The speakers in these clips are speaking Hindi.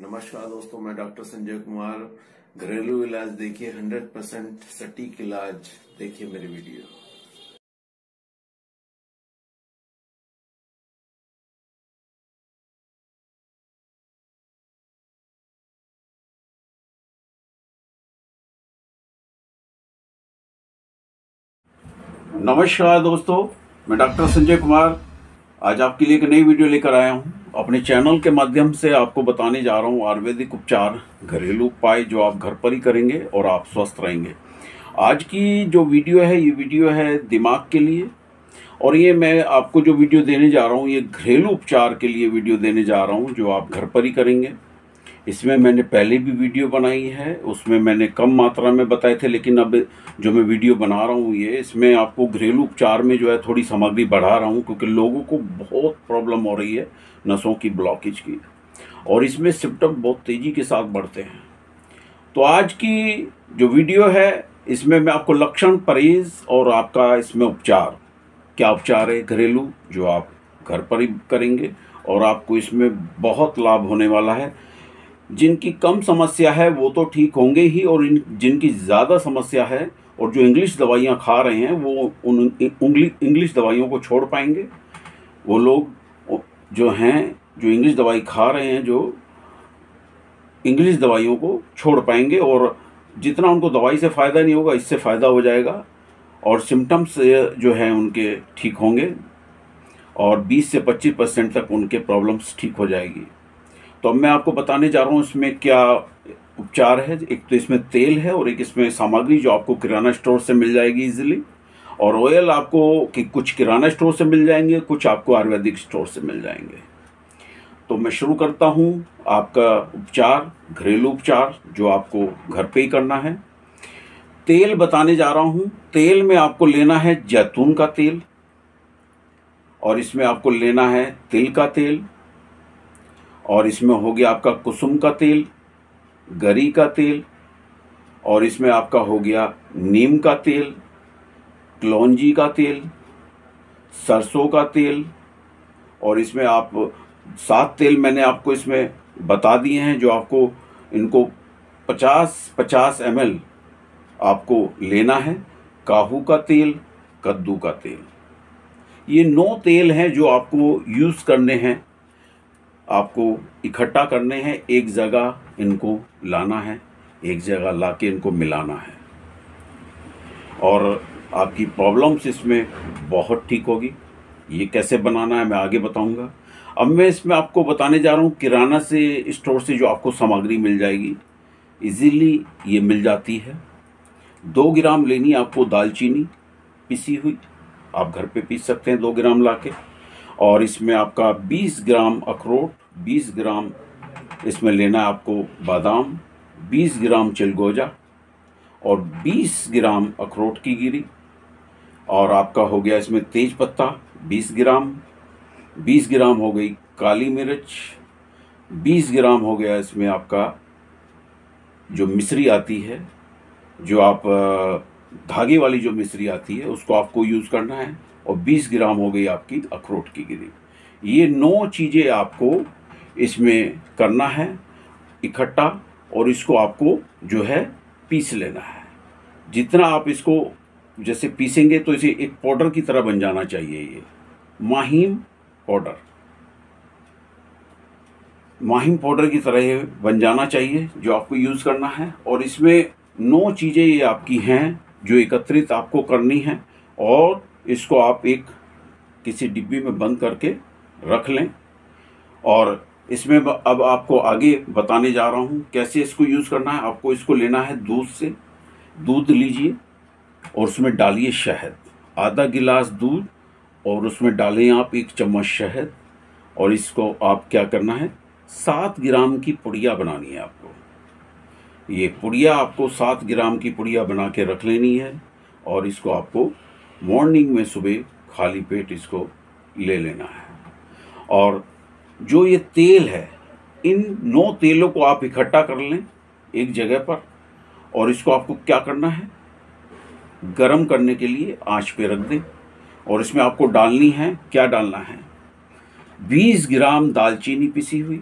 नमस्कार दोस्तों, मैं डॉक्टर संजय कुमार। घरेलू इलाज देखिए 100 परसेंट सटीक इलाज देखिए मेरी वीडियो। नमस्कार दोस्तों, मैं डॉक्टर संजय कुमार। आज आपके लिए एक नई वीडियो लेकर आया हूँ। अपने चैनल के माध्यम से आपको बताने जा रहा हूँ आयुर्वेदिक उपचार घरेलू उपाय जो आप घर पर ही करेंगे और आप स्वस्थ रहेंगे। आज की जो वीडियो है, ये वीडियो है दिमाग के लिए और ये मैं आपको जो वीडियो देने जा रहा हूँ, ये घरेलू उपचार के लिए वीडियो देने जा रहा हूँ जो आप घर पर ही करेंगे। इसमें मैंने पहले भी वीडियो बनाई है, उसमें मैंने कम मात्रा में बताए थे, लेकिन अब जो मैं वीडियो बना रहा हूँ ये, इसमें आपको घरेलू उपचार में जो है थोड़ी सामग्री बढ़ा रहा हूँ, क्योंकि लोगों को बहुत प्रॉब्लम हो रही है नसों की ब्लॉकेज की। और इसमें सिम्टम बहुत तेज़ी के साथ बढ़ते हैं। तो आज की जो वीडियो है, इसमें मैं आपको लक्षण, परहेज और आपका इसमें उपचार। क्या उपचार है? घरेलू, जो आप घर पर ही करेंगे और आपको इसमें बहुत लाभ होने वाला है। जिनकी कम समस्या है, वो तो ठीक होंगे ही और इन, जिनकी ज़्यादा समस्या है और जो इंग्लिश दवाइयाँ खा रहे हैं, वो उन इंग्लिश दवाइयों को छोड़ पाएँगे। वो लोग जो हैं, जो इंग्लिश दवाई खा रहे हैं, जो इंग्लिश दवाइयों को छोड़ पाएँगे और जितना उनको दवाई से फ़ायदा नहीं होगा, इससे फ़ायदा हो जाएगा और सिम्टम्स जो हैं, उनके ठीक होंगे और 20 से 25 परसेंट तक उनके प्रॉब्लम्स ठीक हो जाएगी। तो अब मैं आपको बताने जा रहा हूँ, इसमें क्या उपचार है? एक तो इसमें तेल है और एक इसमें सामग्री जो आपको किराना स्टोर से मिल जाएगी इजीली और ऑयल आपको कि कुछ किराना स्टोर से मिल जाएँगे, कुछ आपको आयुर्वेदिक स्टोर से मिल जाएँगे। तो मैं शुरू करता हूँ आपका उपचार, घरेलू उपचार, जो आपको घर पे ही करना है। तेल बताने जा रहा हूँ, तेल में आपको लेना है जैतून का तेल। और इसमें आपको लेना है तिल का तेल। और इसमें हो गया आपका कुसुम का तेल, गरी का तेल, और इसमें आपका हो गया नीम का तेल, क्लौंजी का तेल, सरसों का तेल, और इसमें आप सात तेल मैंने आपको इसमें बता दिए हैं, जो आपको इनको पचास पचास एम आपको लेना है, काहू का तेल, कद्दू का तेल। ये नौ तेल हैं जो आपको यूज़ करने हैं। आपको इकट्ठा करने हैं, एक जगह इनको लाना है, एक जगह ला के इनको मिलाना है। और आपकी प्रॉब्लम्स इसमें बहुत ठीक होगी। ये कैसे बनाना है, मैं आगे बताऊँगा। अब मैं इसमें आपको बताने जा रहा हूँ, किराना से स्टोर से जो आपको सामग्री मिल जाएगी, इजीली ये मिल जाती है। दो ग्राम लेनी आपको दालचीनी, पिसी हुई, आप घर पे पीस सकते हैं दो ग्राम ला के और इसमें आपका 20 ग्राम अखरोट 20 ग्राम इसमें लेना है आपको बादाम 20 ग्राम चिलगोजा और 20 ग्राम अखरोट की गिरी। और आपका हो गया इसमें तेज पत्ता 20 ग्राम 20 ग्राम हो गई काली मिर्च 20 ग्राम हो गया इसमें आपका जो मिश्री आती है, जो आप धागे वाली जो मिश्री आती है, उसको आपको यूज़ करना है। और 20 ग्राम हो गई आपकी अखरोट की गिरी। ये नौ चीज़ें आपको इसमें करना है, इकट्ठा, और इसको आपको जो है पीस लेना है। जितना आप इसको जैसे पीसेंगे तो इसे एक पाउडर की तरह बन जाना चाहिए ये। माहिम पाउडर। माहिम पाउडर की तरह ये बन जाना चाहिए, जो आपको यूज़ करना है। और इसमें नौ चीज़ें ये आपकी हैं, जो एकत्रित आपको करनी है। और इसको आप एक किसी डिब्बी में बंद करके रख लें। और इसमें अब आपको आगे बताने जा रहा हूँ कैसे इसको यूज़ करना है। आपको इसको लेना है दूध से। दूध लीजिए और उसमें डालिए शहद। आधा गिलास दूध और उसमें डालें आप एक चम्मच शहद। और इसको आप क्या करना है, सात ग्राम की पुड़िया बनानी है आपको। ये पुड़िया आपको सात ग्राम की पुड़िया बना के रख लेनी है और इसको आपको मॉर्निंग में सुबह खाली पेट इसको ले लेना है। और जो ये तेल है, इन नौ तेलों को आप इकट्ठा कर लें एक जगह पर, और इसको आपको क्या करना है? गरम करने के लिए आँच पे रख दें, और इसमें आपको डालनी है, क्या डालना है? 20 ग्राम दालचीनी पिसी हुई,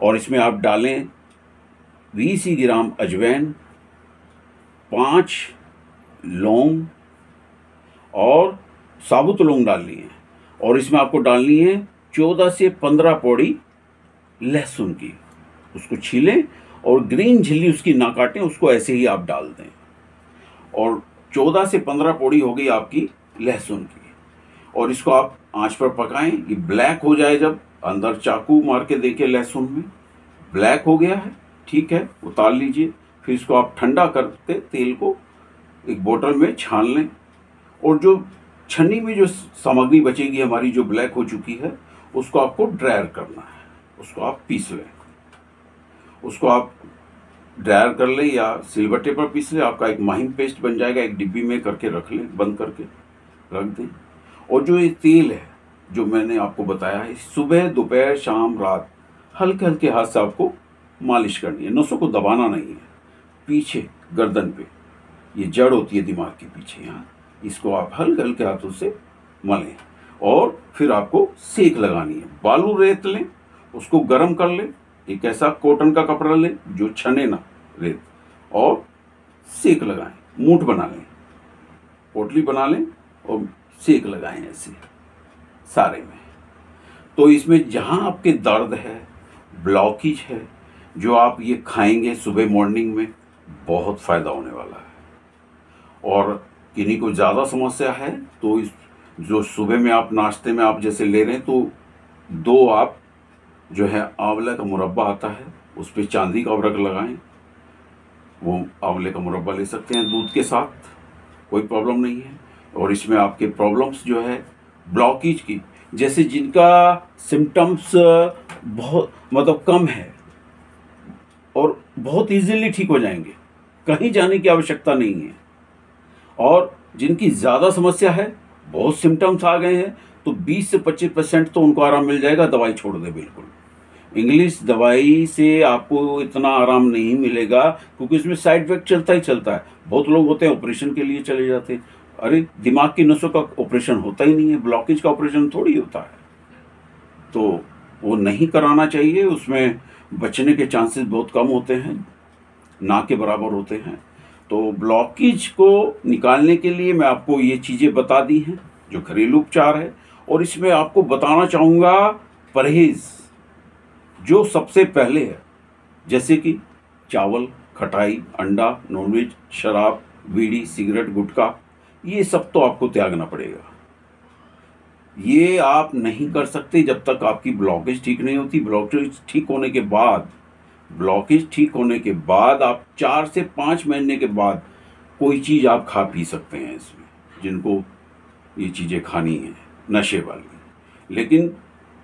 और इसमें आप डालें बीस ही ग्राम अजवैन, पाँच लौंग और साबुत लौंग डालनी है। और इसमें आपको डालनी है चौदह से पंद्रह पौड़ी लहसुन की। उसको छीलें और ग्रीन झिल्ली उसकी ना काटें, उसको ऐसे ही आप डाल दें। और चौदह से पंद्रह पौड़ी हो गई आपकी लहसुन की। और इसको आप आँच पर पकाएँ, ये ब्लैक हो जाए जब, अंदर चाकू मार के देखें लहसुन में। ब्लैक हो गया है, ठीक है, उतार लीजिए। फिर इसको आप ठंडा करते तेल को एक बोतल में छान लें। और जो छन्नी में जो सामग्री बचेगी, हमारी जो ब्लैक हो चुकी है, उसको आपको ड्रायर करना है। उसको आप पीस लें। उसको आप ड्रायर कर लें या सिलबट्टे पर पीस लें, आपका एक माहिम पेस्ट बन जाएगा, एक डिब्बी में करके रख लें, बंद करके रख दें। और जो ये तेल है, जो मैंने आपको बताया है, सुबह, दोपहर, शाम, रात हल्के हल्के हाथ से आपको मालिश करनी है। नसों को दबाना नहीं है। पीछे, गर्दन पे। ये जड़ होती है दिमाग के पीछे यहाँ। इसको आप हल्के हल्के हाथों से मलें और फिर आपको सेक लगानी है। बालू रेत लें, उसको गर्म कर लें, एक ऐसा कॉटन का कपड़ा लें जो छने ना रेत, और सेक लगाएँ, मूठ बना लें, पोटली बना लें और सेक लगाएँ ऐसे, सारे में। तो इसमें जहाँ आपके दर्द है, ब्लॉकेज है, जो आप ये खाएँगे सुबह मॉर्निंग में, बहुत फ़ायदा होने वाला है। और किन्हीं को ज़्यादा समस्या है तो इस, जो सुबह में आप नाश्ते में आप जैसे ले रहे हैं तो दो आप जो है आंवला का मुरब्बा आता है, उस पर चांदी का व्रक लगाएँ, वो आंवले का मुरब्बा ले सकते हैं दूध के साथ, कोई प्रॉब्लम नहीं है। और इसमें आपके प्रॉब्लम्स जो है, ब्लॉकेज की, जैसे जिनका सिम्टम्स बहुत मतलब कम है, और बहुत इजीली ठीक हो जाएँगे, कहीं जाने की आवश्यकता नहीं है। और जिनकी ज़्यादा समस्या है, बहुत सिम्टम्स आ गए हैं तो 20 से 25 परसेंट तो उनको आराम मिल जाएगा, दवाई छोड़ दे बिल्कुल। इंग्लिश दवाई से आपको इतना आराम नहीं मिलेगा, क्योंकि इसमें साइड इफ़ेक्ट चलता ही चलता है। बहुत लोग होते हैं ऑपरेशन के लिए चले जाते हैं। अरे, दिमाग की नसों का ऑपरेशन होता ही नहीं है ब्लॉकेज का ऑपरेशन थोड़ी होता है। तो वो नहीं कराना चाहिए, उसमें बचने के चांसेस बहुत कम होते हैं, ना के बराबर होते हैं। तो ब्लॉकेज को निकालने के लिए मैं आपको ये चीज़ें बता दी हैं, जो घरेलू उपचार है, और इसमें आपको बताना चाहूँगा परहेज़, जो सबसे पहले है, जैसे कि चावल, खटाई, अंडा नॉनवेज शराब, बीड़ी, सिगरेट, गुटखा, ये सब तो आपको त्यागना पड़ेगा। ये आप नहीं कर सकते जब तक आपकी ब्लॉकेज ठीक नहीं होती। ब्लॉकेज ठीक होने के बाद ब्लॉकेज ठीक होने के बाद आप चार से पाँच महीने के बाद कोई चीज़ आप खा पी सकते हैं इसमें, जिनको ये चीज़ें खानी है, नशे वाली। लेकिन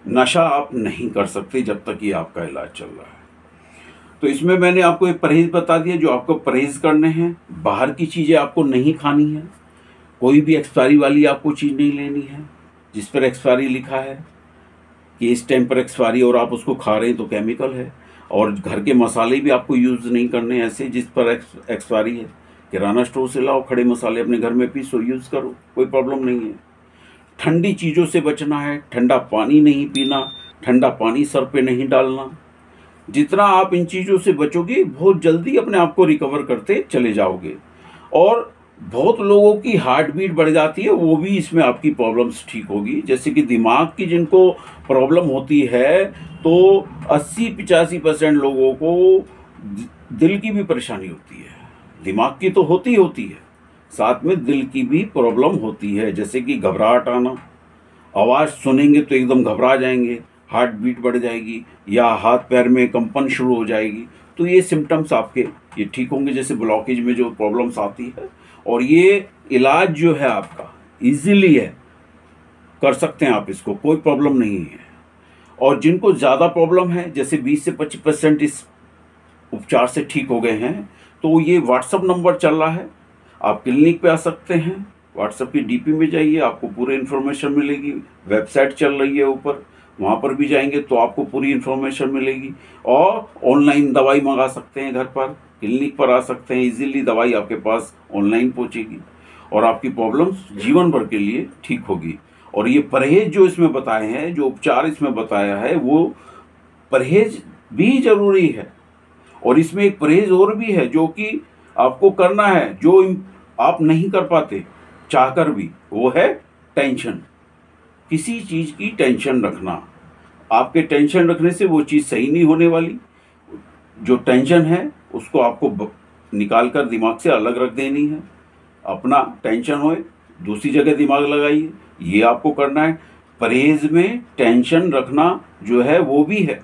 नशा आप नहीं कर सकते जब तक ये आपका इलाज चल रहा है। तो इसमें मैंने आपको एक परहेज़ बता दिया, जो आपको परहेज़ करने हैं। बाहर की चीज़ें आपको नहीं खानी है। कोई भी एक्सपायरी वाली आपको चीज़ नहीं लेनी है। जिस पर एक्सपायरी लिखा है कि इस टाइम पर एक्सपायरी और आप उसको खा रहे हैं तो केमिकल है। और घर के मसाले भी आपको यूज़ नहीं करने ऐसे जिस पर एक्सपायरी है। किराना स्टोर से लाओ, खड़े मसाले अपने घर में पीसो, यूज़ करो, कोई प्रॉब्लम नहीं है। ठंडी चीज़ों से बचना है, ठंडा पानी नहीं पीना, ठंडा पानी सर पे नहीं डालना। जितना आप इन चीज़ों से बचोगे, बहुत जल्दी अपने आप को रिकवर करते चले जाओगे। और बहुत लोगों की हार्ट बीट बढ़ जाती है, वो भी इसमें आपकी प्रॉब्लम्स ठीक होगी। जैसे कि दिमाग की जिनको प्रॉब्लम होती है तो 80 पिचासी परसेंट लोगों को दिल की भी परेशानी होती है। दिमाग की तो होती होती है, साथ में दिल की भी प्रॉब्लम होती है, जैसे कि घबराहट आना। आवाज़ सुनेंगे तो एकदम घबरा जाएँगे हार्ट बीट बढ़ जाएगी, या हाथ पैर में कंपन शुरू हो जाएगी। तो ये सिम्टम्स आपके, ये ठीक होंगे, जैसे ब्लॉकेज में जो प्रॉब्लम्स आती है और ये इलाज जो है आपका इजीली है। कर सकते हैं आप इसको, कोई प्रॉब्लम नहीं है और जिनको ज़्यादा प्रॉब्लम है, जैसे 20 से 25 परसेंट इस उपचार से ठीक हो गए हैं तो ये व्हाट्सअप नंबर चल रहा है। आप क्लिनिक पे आ सकते हैं। व्हाट्सअप की डीपी में जाइए, आपको पूरी इन्फॉर्मेशन मिलेगी। वेबसाइट चल रही है ऊपर। वहाँ पर भी जाएँगे तो आपको पूरी इन्फॉर्मेशन मिलेगी। और ऑनलाइन दवाई मंगा सकते हैं घर पर क्लिनिक पर आ सकते हैं इजीली दवाई आपके पास ऑनलाइन पहुंचेगी। और आपकी प्रॉब्लम्स जीवन भर के लिए ठीक होगी। और ये परहेज जो इसमें बताए हैं, जो उपचार इसमें बताया है, वो परहेज भी ज़रूरी है। और इसमें एक परहेज और भी है, जो कि आपको करना है, जो आप नहीं कर पाते, चाहकर भी, वो है टेंशन किसी चीज़ की टेंशन रखना। आपके टेंशन रखने से वो चीज़ सही नहीं होने वाली। जो टेंशन है, उसको आपको निकाल कर दिमाग से अलग रख देनी है। अपना टेंशन होए, दूसरी जगह दिमाग लगाइए, ये आपको करना है। परहेज में टेंशन रखना जो है, वो भी है।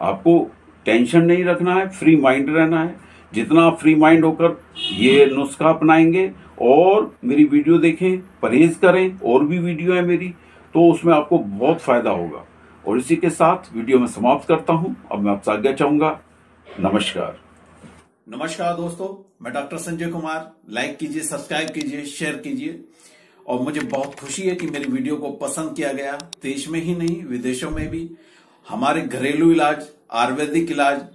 आपको टेंशन नहीं रखना है, फ्री माइंड रहना है। जितना आप फ्री माइंड होकर ये नुस्खा अपनाएँगे और मेरी वीडियो देखें, परहेज करें, और भी वीडियो है मेरी तो उसमें आपको बहुत फ़ायदा होगा। और इसी के साथ वीडियो में समाप्त करता हूँ। अब मैं आपसे आज्ञा चाहूँगा, नमस्कार। नमस्कार दोस्तों, मैं डॉक्टर संजय कुमार। लाइक कीजिए सब्सक्राइब कीजिए शेयर कीजिए। और मुझे बहुत खुशी है कि मेरी वीडियो को पसंद किया गया, देश में ही नहीं, विदेशों में भी। हमारे घरेलू इलाज, आयुर्वेदिक इलाज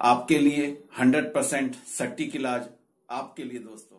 आपके लिए 100 परसेंट सटीक इलाज आपके लिए दोस्तों।